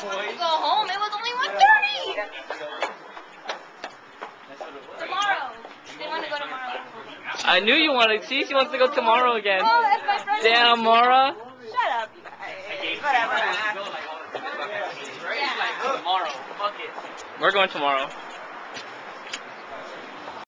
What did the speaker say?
to go home. It was only 1.30. Tomorrow. They want to go tomorrow. I knew you wanted. See, she wants to go tomorrow again. Oh, that's my friend. Damn, Mara. Shut up, you guys. Whatever. Yeah. We're going tomorrow.